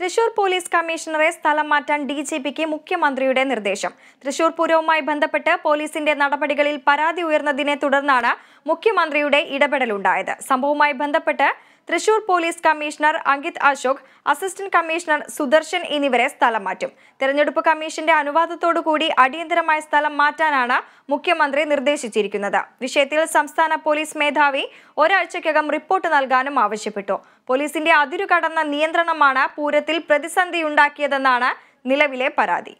Thrissur police കമ്മീഷണറെ സ്ഥലം മാറ്റാൻ D G പിക്ക് മുഖ്യമന്ത്രിയുടെ നിർദ്ദേശം. തൃശൂർ പൂരവുമായി ബന്ധപ്പെട്ട് പോലീസിന്റെ നടപടികളിൽ പരാതി ഉയർന്നതിനെ തുടർന്നാണ് മുഖ്യമന്ത്രിയുടെ ഇടപെടലുണ്ടായത്. സംഭവവുമായി ബന്ധപ്പെട്ട് Thrissur police commissioner Ankit Ashok assistant commissioner Sudarshan എന്നിവരെ സ്ഥലം മാറ്റും. തെരഞ്ഞെടുപ്പ് കമ്മീഷന്റെ അനുവാദത്തോടുകൂടി അടിയന്തരമായ സ്ഥലം മാറ്റാനാണ് മുഖ്യമന്ത്രി നിർദ്ദേശിച്ചിരിക്കുന്നത്. വിഷയത്തിൽ സംസ്ഥാന പോലീസ് മേധാവി ഒരാഴ്ചയ്ക്കകം റിപ്പോർട്ട് നൽകാനും ആവശ്യപ്പെട്ടു. പോലീസിന്റെ അതിരുകടന്ന നിയന്ത്രണമാണ് പൂരത്തിൽ പ്രതിസന്ധിയുണ്ടാക്കിയതെന്നാണ് നിലവിലെ പരാതി.